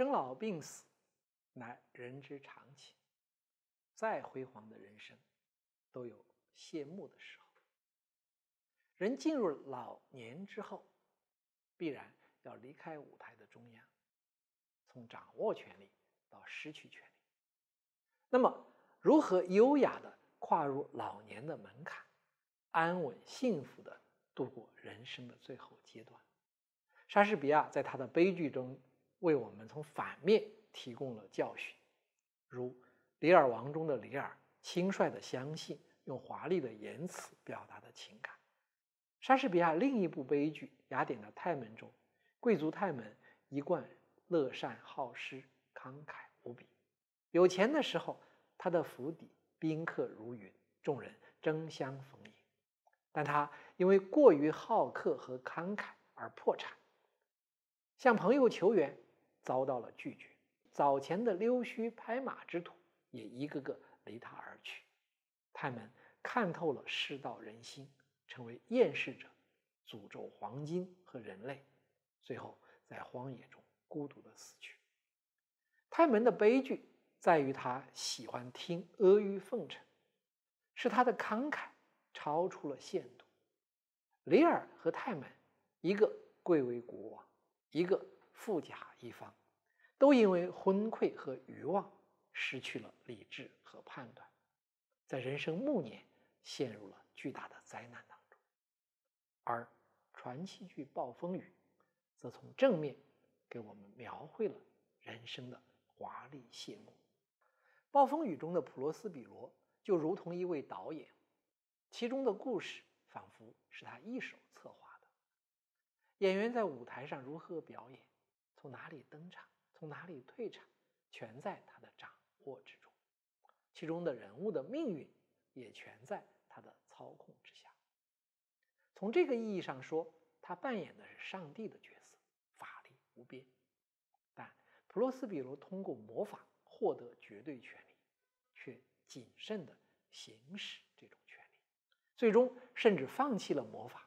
生老病死，乃人之常情。再辉煌的人生，都有谢幕的时候。人进入老年之后，必然要离开舞台的中央，从掌握权力到失去权力。那么，如何优雅的跨入老年的门槛，安稳幸福的度过人生的最后阶段？莎士比亚在他的悲剧中为我们从反面提供了教训，如《李尔王》中的李尔轻率的相信，用华丽的言辞表达的情感。莎士比亚另一部悲剧《雅典的泰门》中，贵族泰门一贯乐善好施，慷慨无比。有钱的时候，他的府邸宾客如云，众人争相逢迎；但他因为过于好客和慷慨而破产。向朋友求援，遭到了拒绝。早前的溜须拍马之徒也一个个离他而去。泰门看透了世道人心，成为厌世者，诅咒黄金和人类，最后在荒野中孤独的死去。泰门的悲剧在于他喜欢听阿谀奉承，是他的慷慨超出了限度。李尔和泰门，一个贵为国王。一个富甲一方，都因为昏聩和欲望失去了理智和判断，在人生暮年陷入了巨大的灾难当中。而传奇剧《暴风雨》则从正面给我们描绘了人生的华丽谢幕。《暴风雨》中的普罗斯比罗就如同一位导演，其中的故事仿佛是他一手策划的。演员在舞台上如何表演，从哪里登场，从哪里退场，全在他的掌握之中。其中的人物的命运也全在他的操控之下。从这个意义上说，他扮演的是上帝的角色，法力无边。但普罗斯比罗通过魔法获得绝对权力，却谨慎地行使这种权力，最终甚至放弃了魔法。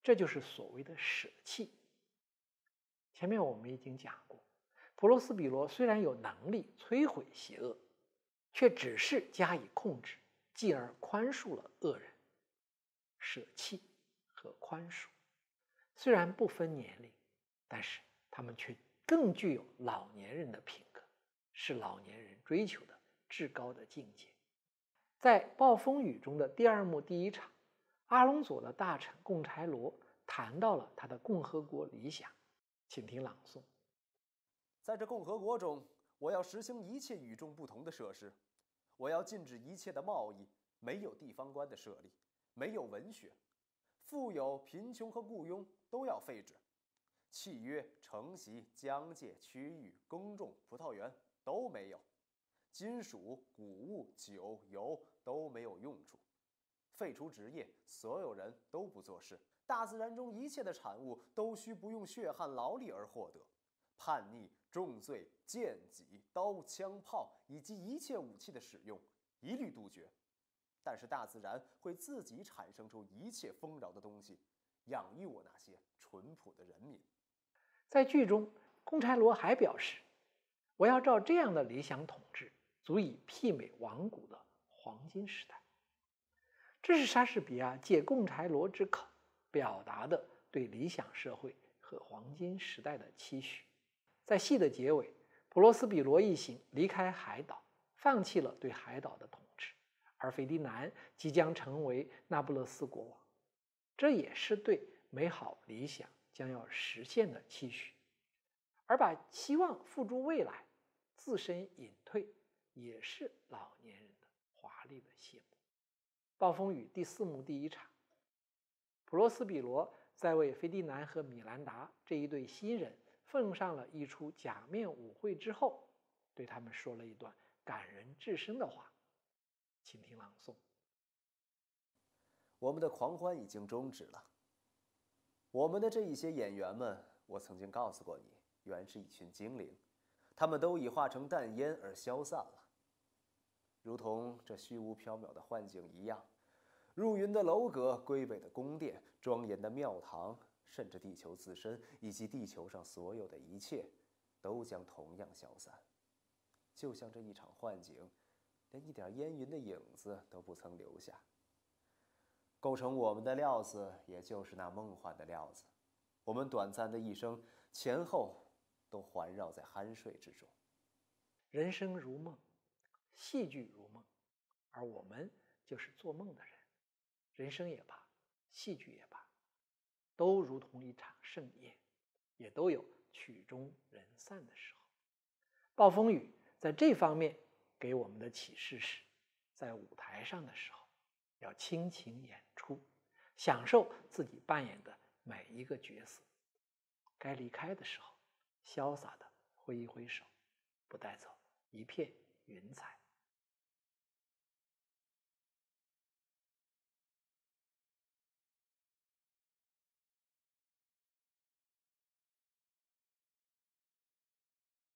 这就是所谓的舍弃。前面我们已经讲过，普罗斯比罗虽然有能力摧毁邪恶，却只是加以控制，继而宽恕了恶人。舍弃和宽恕虽然不分年龄，但是他们却更具有老年人的品格，是老年人追求的至高的境界。在《暴风雨》中的第二幕第一场。阿隆索的大臣贡柴罗谈到了他的共和国理想，请听朗诵。在这共和国中，我要实行一切与众不同的设施，我要禁止一切的贸易，没有地方官的设立，没有文学，富有、贫穷和雇佣都要废止，契约、承袭、疆界、区域、耕种、葡萄园都没有，金属、谷物、酒、油都没有用处。废除职业，所有人都不做事。大自然中一切的产物都需不用血汗劳力而获得。叛逆、重罪、剑戟、刀枪炮以及一切武器的使用，一律杜绝。但是大自然会自己产生出一切丰饶的东西，养育我那些淳朴的人民。在剧中，贡柴罗还表示：“我要照这样的理想统治，足以媲美王古的黄金时代。”这是莎士比亚借贡柴罗之口表达的对理想社会和黄金时代的期许。在戏的结尾，普罗斯比罗一行离开海岛，放弃了对海岛的统治，而费迪南即将成为那不勒斯国王。这也是对美好理想将要实现的期许，而把希望付诸未来，自身隐退，也是老年人的华丽的谢幕。暴风雨第四幕第一场，普罗斯比罗在为菲迪南和米兰达这一对新人奉上了一出假面舞会之后，对他们说了一段感人至深的话，请听朗诵。我们的狂欢已经终止了。我们的这一些演员们，我曾经告诉过你，原是一群精灵，他们都已化成淡烟而消散了。如同这虚无缥缈的幻境一样，入云的楼阁、瑰伟的宫殿、庄严的庙堂，甚至地球自身以及地球上所有的一切，都将同样消散，就像这一场幻景，连一点烟云的影子都不曾留下。构成我们的料子，也就是那梦幻的料子。我们短暂的一生，前后都环绕在酣睡之中。人生如梦，戏剧如梦，而我们就是做梦的人。人生也罢，戏剧也罢，都如同一场盛宴，也都有曲终人散的时候。暴风雨在这方面给我们的启示是，在舞台上的时候。要倾情演出，享受自己扮演的每一个角色。该离开的时候，潇洒的挥一挥手，不带走一片云彩。